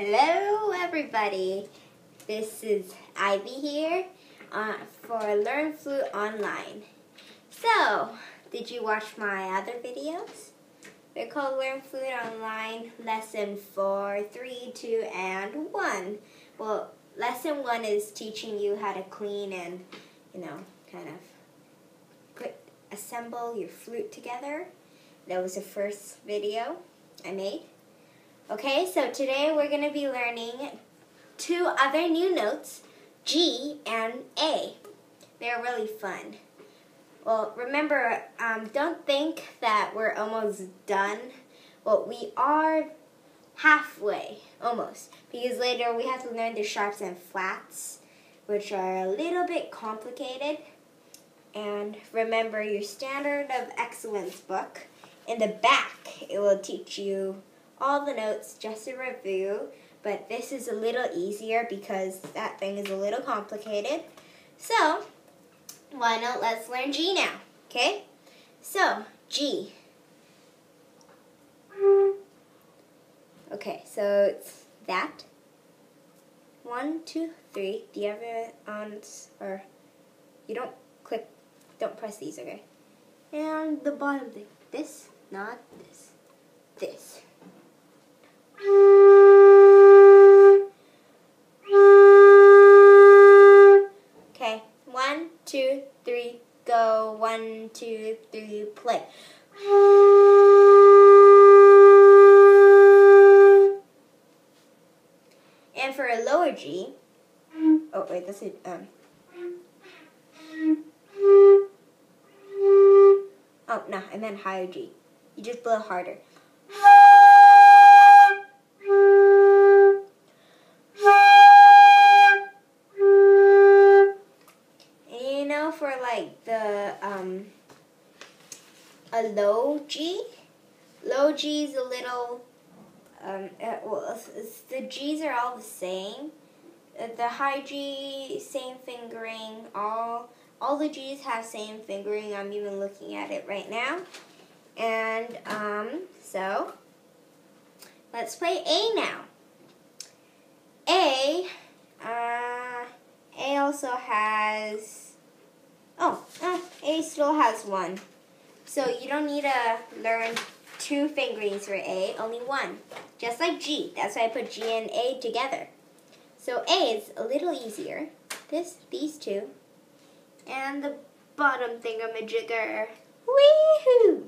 Hello, everybody. This is Ivy here uh, for Learn Flute Online. So, did you watch my other videos? They're called Learn Flute Online Lesson 4, 3, 2, and 1. Well, Lesson 1 is teaching you how to clean and, you know, kind of put assemble your flute together. That was the first video I made. Okay, so today we're going to be learning two other new notes, G and A. They're really fun. Well, remember, um, don't think that we're almost done. Well, we are halfway, almost, because later we have to learn the sharps and flats, which are a little bit complicated. And remember your Standard of Excellence book. In the back, it will teach you all the notes just a review, but this is a little easier because that thing is a little complicated. So, why not let's learn G now, okay? So, G. Okay, so it's that. One, two, three. Do you have it on, or you don't click, don't press these, okay? And the bottom thing, this, not this, this. Okay, one, two, three, go. One, two, three, play. And for a lower G, oh wait, that's it. Um. Oh no, I meant higher G. You just blow harder. You know, for like the um, a low G, low G is a little. Um, uh, well, it's, it's, the G's are all the same. Uh, the high G, same fingering. All all the G's have same fingering. I'm even looking at it right now. And um, so let's play A now. A, uh, A also has, oh, uh, A still has one. So you don't need to learn two fingerings for A, only one. Just like G. That's why I put G and A together. So A is a little easier. This, these two, and the bottom thingamajigger. Woohoo!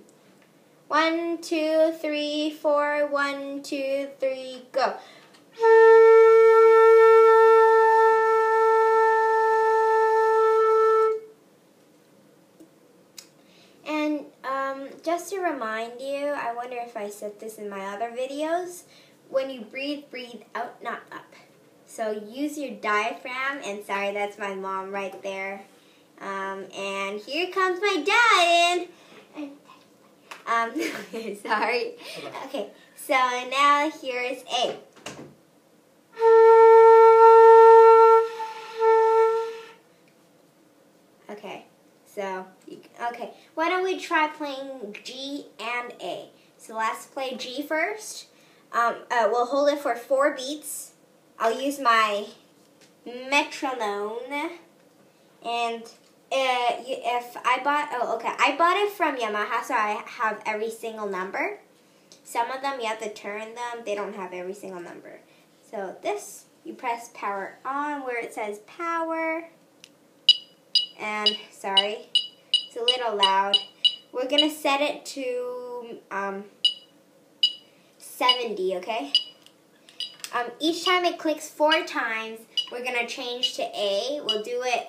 One, two, three, four. One, two, three, go. Remind you, I wonder if I said this in my other videos. When you breathe, breathe out, not up. So use your diaphragm. And sorry, that's my mom right there. Um, and here comes my dad in. Um, sorry. Okay, so now here is A. Okay, so, okay, why don't we try playing G and A? So let's play G first. Um, uh, we'll hold it for four beats. I'll use my metronome and uh, if I bought, oh, okay, I bought it from Yamaha, so I have every single number. Some of them, you have to turn them. They don't have every single number. So this, you press power on where it says power. And, sorry, it's a little loud. We're going to set it to um, 70, okay? Um, each time it clicks four times, we're going to change to A. We'll do it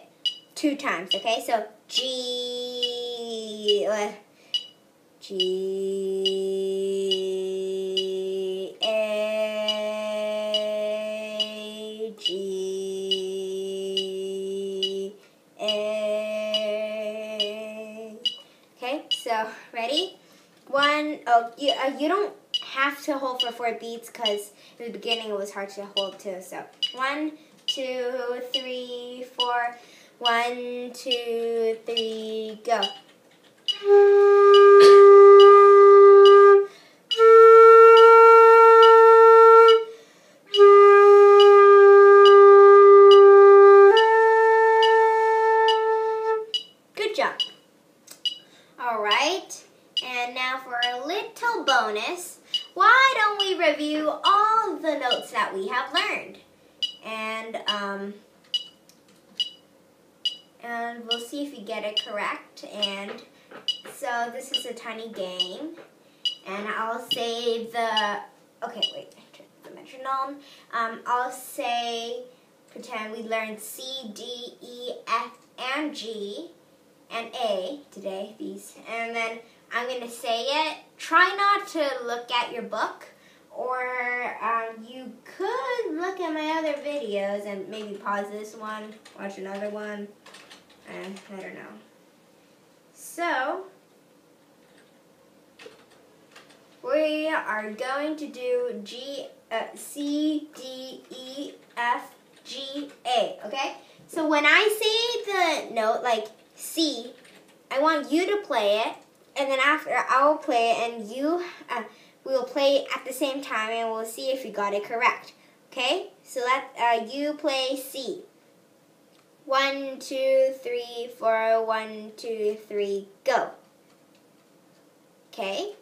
two times, okay? So G, uh, G, Oh, you, uh, you don't have to hold for four beats because in the beginning it was hard to hold too. So one, two, three, four. One, two, three, go. Good job. All right. And now for a little bonus, why don't we review all the notes that we have learned? And, um, and we'll see if you get it correct. And so this is a tiny game. And I'll say the, okay, wait, the metronome. Um, I'll say, pretend we learned C, D, E, F, and G, and A today, these. And then I'm going to say it. Try not to look at your book or um, you could look at my other videos and maybe pause this one, watch another one, and I don't know. So, we are going to do G, uh, C, D, E, F, G, A, okay? So when I say the note, like C, I want you to play it, and then after I will play and you, uh, will play at the same time, and we'll see if you got it correct. Okay? So let uh, you play C. One, two, three, four, one, two, three, go. Okay?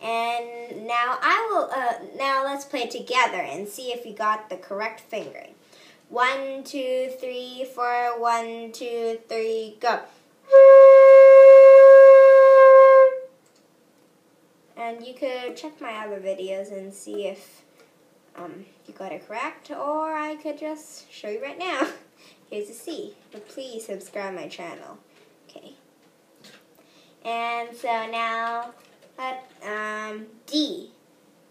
And now I will, uh, now let's play together and see if you got the correct fingering. One, two, three, four, one, two, three, go. And you could check my other videos and see if um, you got it correct, or I could just show you right now. Here's a C, but please subscribe my channel. Okay. And so now, let, um, D.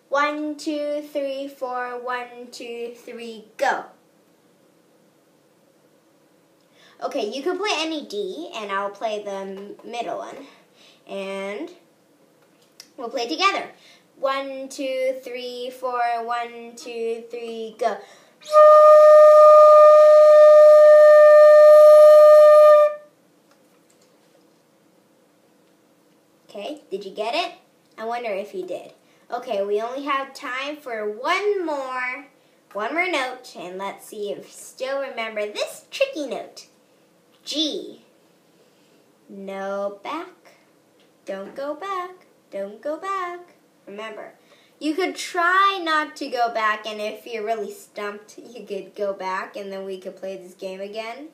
One, two, three, four, one, two, three, go. Okay, you can play any D, and I'll play the middle one. And we'll play together. One, two, three, four, one, two, three, go. Okay, did you get it? I wonder if you did. Okay, we only have time for one more, one more note, and let's see if still remember this tricky note. G. No back. Don't go back. Don't go back. Remember, you could try not to go back, and if you're really stumped, you could go back, and then we could play this game again.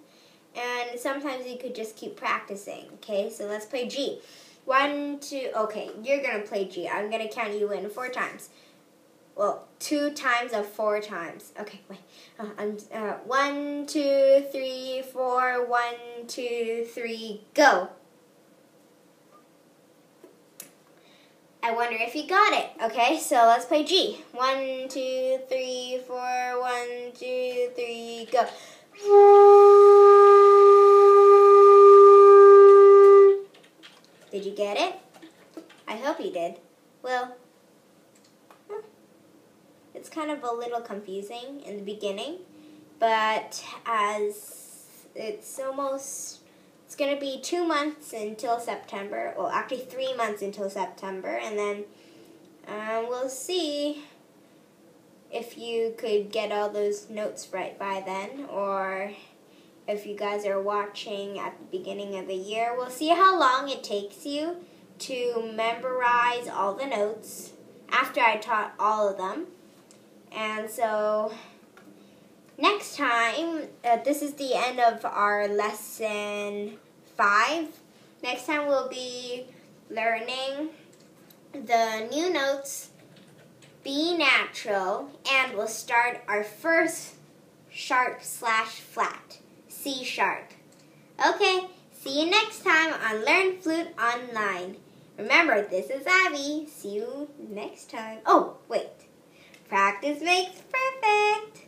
And sometimes you could just keep practicing. Okay, so let's play G. One, two, okay, you're gonna play G. I'm gonna count you in four times well, two times of four times. Okay, wait. Uh, um, uh, one, two, three, four, one, two, three, go. I wonder if you got it. Okay, so let's play G. One, two, three, four, one, two, three, go. Did you get it? I hope you did. Well, it's kind of a little confusing in the beginning, but as it's almost, it's going to be two months until September, well, actually three months until September, and then um, we'll see if you could get all those notes right by then, or if you guys are watching at the beginning of the year. We'll see how long it takes you to memorize all the notes after I taught all of them. And so next time, uh, this is the end of our lesson five. Next time we'll be learning the new notes, B natural, and we'll start our first sharp slash flat, C sharp. Okay, see you next time on Learn Flute Online. Remember, this is Abby. See you next time. Oh, wait. Practice makes perfect.